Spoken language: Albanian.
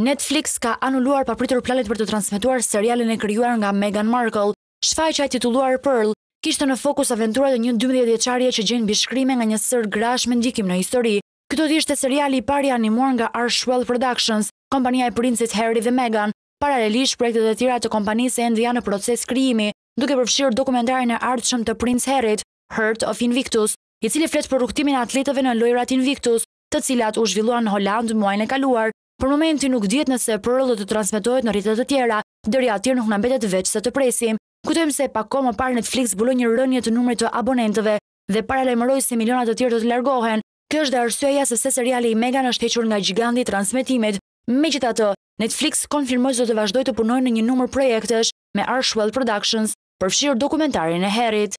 Netflix ka anuluar papritur planet për të transmetuar serialin e krijuar nga Meghan Markle. Shfaqja e titulluar Pearl kishte në fokus aventurat e një dymbëdhjetë vjeçarie që gjen mbishkrime nga një sërë grash me ndikim në histori. Ky do të ishte seriali i parë i animuar nga Archewell Productions, kompania e princit Harry dhe Meghan. Paralelisht, projektet e tjera të kompanisë ende janë në proces krijimi, duke përfshirë dokumentarin e ardhshëm të Princ Harryt, Heart of Invictus, i cili flet për rrugëtimin e atletëve në Lojërat Invictus. të cilat u zhvilluan në Holandë muajin e kaluar. Për momentin nuk dihet nëse Pearl do të transmetohet në rrjete të tjera, deri atëherë nuk na mbetet veçse të presim. Kujtojmë se pak kohë më parë Netflix zbuloi një rënie të numrit të abonentëve dhe paralajmëroi se miliona të tjerë do të largohen. Kjo është dhe arsyeja se seriali i Meghan është hequr nga gjiganti i transmetimit. Megjithatë, Netflix konfirmoi se do të vazhdojë të punojë në një numër projektesh me Archewell Productions, përfshirë dokumentarin e Harryt.